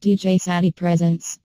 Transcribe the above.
DJ Sadi presents.